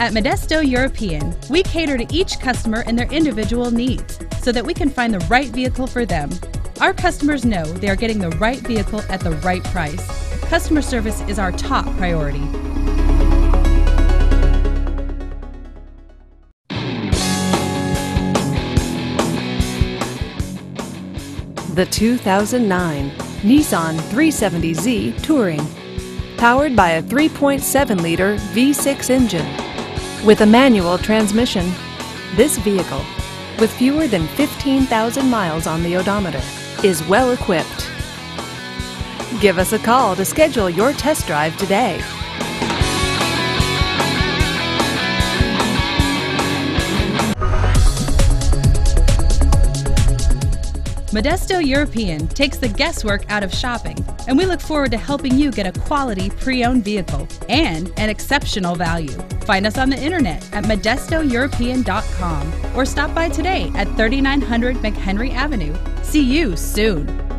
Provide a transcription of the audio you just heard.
At Modesto European, we cater to each customer and their individual needs so that we can find the right vehicle for them. Our customers know they are getting the right vehicle at the right price. Customer service is our top priority. The 2009 Nissan 370Z Touring. Powered by a 3.7 liter V6 engine. With a manual transmission, this vehicle, with fewer than 15,000 miles on the odometer, is well equipped. Give us a call to schedule your test drive today. Modesto European takes the guesswork out of shopping, and we look forward to helping you get a quality pre owned vehicle and an exceptional value. Find us on the internet at modestoeuropean.com or stop by today at 3900 McHenry Avenue. See you soon.